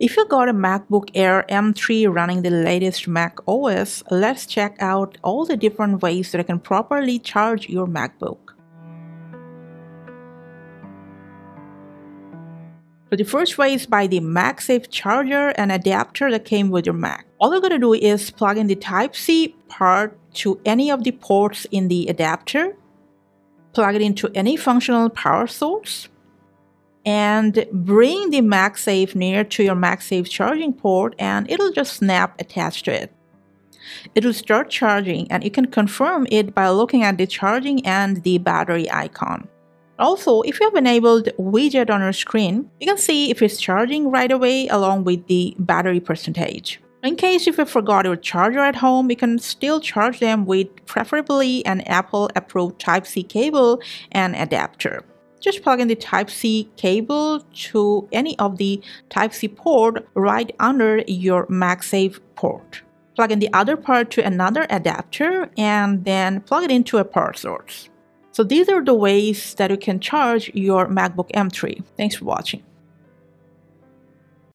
If you got a MacBook Air M3 running the latest Mac OS, let's check out all the different ways that you can properly charge your MacBook. So the first way is by the MagSafe charger and adapter that came with your Mac. All you're gonna do is plug in the Type-C part to any of the ports in the adapter, plug it into any functional power source, and bring the MagSafe near to your MagSafe charging port and it'll just snap attached to it. It will start charging and you can confirm it by looking at the charging and the battery icon. Also, if you have enabled widget on your screen, you can see if it's charging right away along with the battery percentage. In case if you forgot your charger at home, you can still charge them with preferably an Apple approved Type-C cable and adapter just plug in the Type-C cable to any of the Type-C port right under your MagSafe port. Plug in the other part to another adapter and then plug it into a power source. So these are the ways that you can charge your MacBook M3. Thanks for watching.